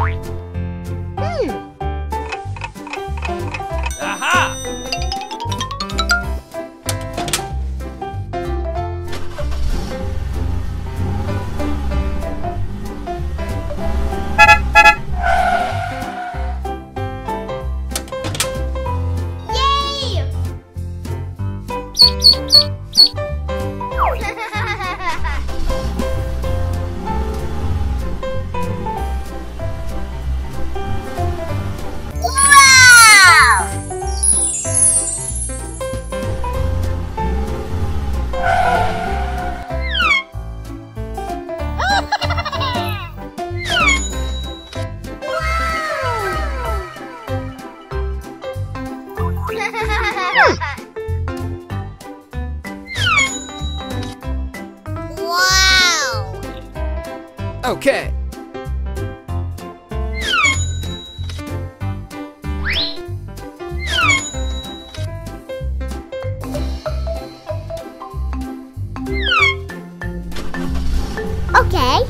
Ha ha ha ha! Okay. Okay.